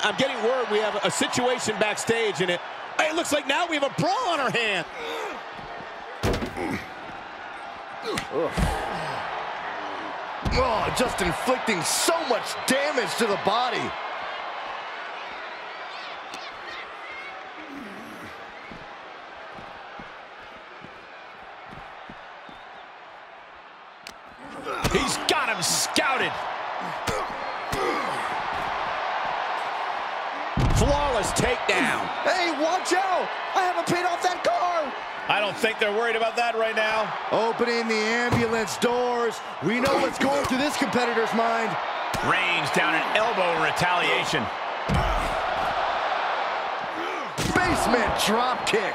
I'm getting word we have a situation backstage, and it, it looks like now we have a brawl on our hand. Oh, just inflicting so much damage to the body. He's got him scouted. Hey, watch out! I haven't paid off that car! I don't think they're worried about that right now. Opening the ambulance doors. We know what's going through this competitor's mind. Reigns down an elbow retaliation. Basement drop kick.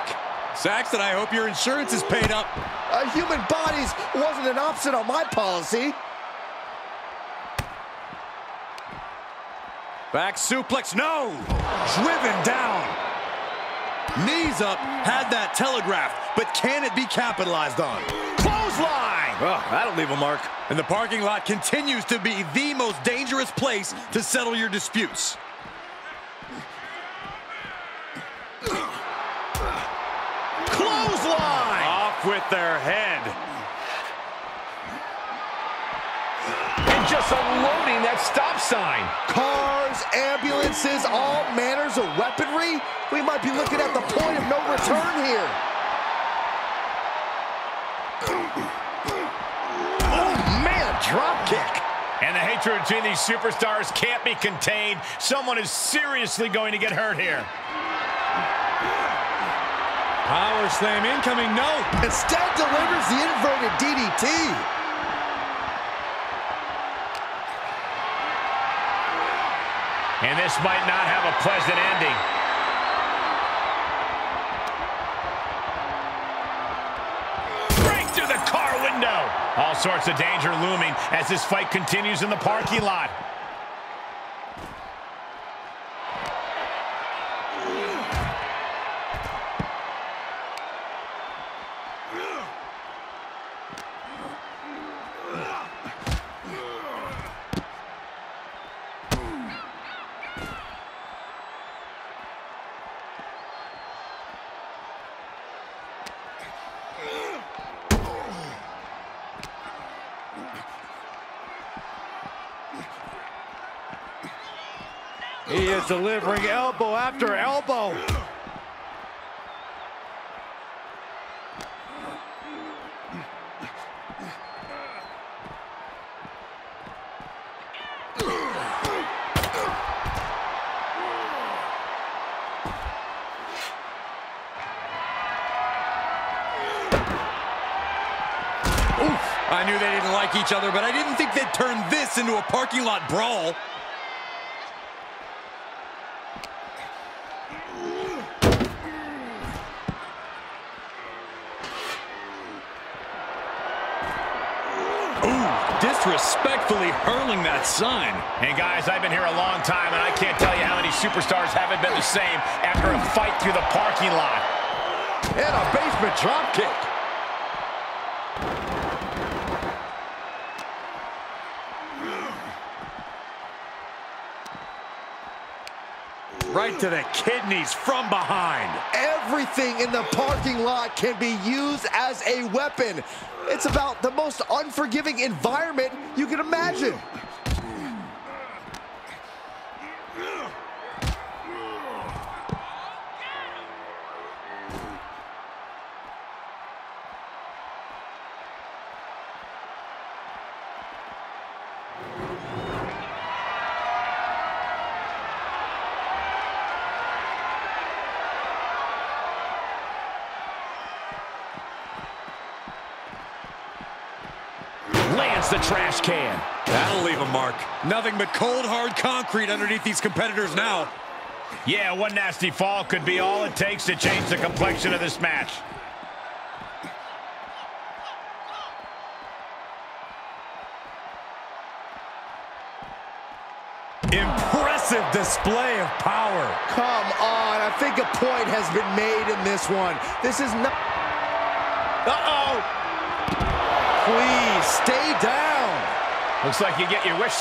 Saxton, I hope your insurance is paid up. A human bodies wasn't an option on my policy. Back suplex, no! Driven down. Knees up, had that telegraphed, but can it be capitalized on? Clothesline! Oh, that'll leave a mark. And the parking lot continues to be the most dangerous place to settle your disputes. Clothesline! Off with their head. And just unloading that stop sign. Cars, ambulances, all manners of weaponry. We might be looking at the point of no return here. Oh, man, drop kick. And the hatred between these superstars can't be contained. Someone is seriously going to get hurt here. Power slam incoming, no. Instead delivers the inverted DDT. And this might not have a pleasant ending. Break through the car window. All sorts of danger looming as this fight continues in the parking lot. He is delivering elbow after elbow. I knew they didn't like each other, but I didn't think they'd turn this into a parking lot brawl. Disrespectfully hurling that sign. And guys, I've been here a long time, and I can't tell you how many superstars haven't been the same after a fight through the parking lot. And a basement drop Right to the kidneys from behind. Everything in the parking lot can be used as a weapon. It's about the most unforgiving environment you can imagine. Lands the trash can. That'll leave a mark. Nothing but cold, hard concrete underneath these competitors now. Yeah, one nasty fall could be all it takes to change the complexion of this match. Impressive display of power. Come on, I think a point has been made in this one. This is not... Uh-oh! Please, stay down. Looks like you get your wish